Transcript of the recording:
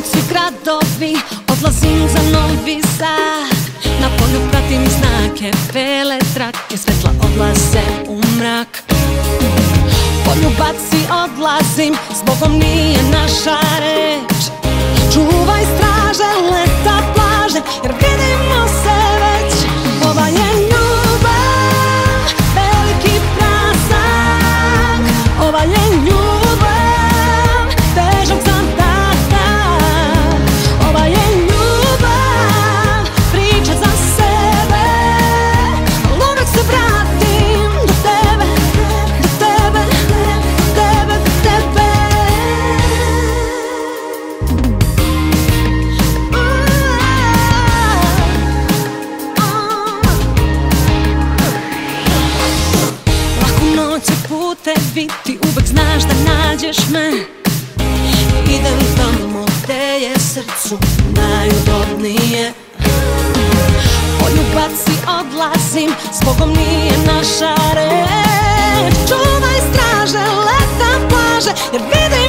noć gradovi Odlazim za novi sad. Na polju pratim znake Vele trake Svetla odlaze u mrak. Poljubac si odlazim Zbogom nije naša reč. Čuvaj straže leta i putevi Ti uvek znaš da nađeš me. Idem tamo gde je srcu najudobnije. Poljubac si odlazim Zbogom nije naša reč. Čuvaj straže leta plaže Jer vidim